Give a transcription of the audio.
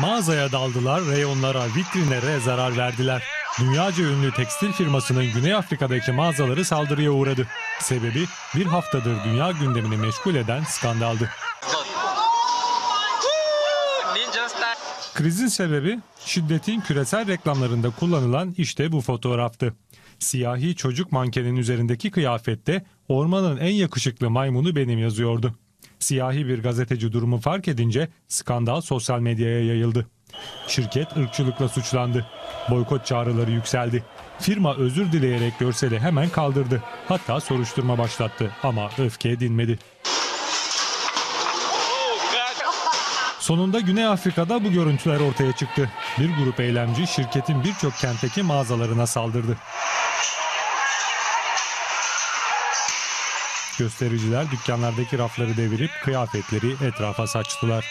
Mağazaya daldılar, reyonlara, vitrinlere zarar verdiler. Dünyaca ünlü tekstil firmasının Güney Afrika'daki mağazaları saldırıya uğradı. Sebebi bir haftadır dünya gündemini meşgul eden skandaldı. Krizin sebebi şiddetin küresel reklamlarında kullanılan işte bu fotoğraftı. Siyahi çocuk mankenin üzerindeki kıyafette ormanın en yakışıklı maymunu benim yazıyordu. Siyahi bir gazeteci durumu fark edince skandal sosyal medyaya yayıldı. Şirket ırkçılıkla suçlandı. Boykot çağrıları yükseldi. Firma özür dileyerek görseli hemen kaldırdı. Hatta soruşturma başlattı ama öfke dinmedi. Sonunda Güney Afrika'da bu görüntüler ortaya çıktı. Bir grup eylemci şirketin birçok kentteki mağazalarına saldırdı. Göstericiler dükkanlardaki rafları devirip kıyafetleri etrafa saçtılar.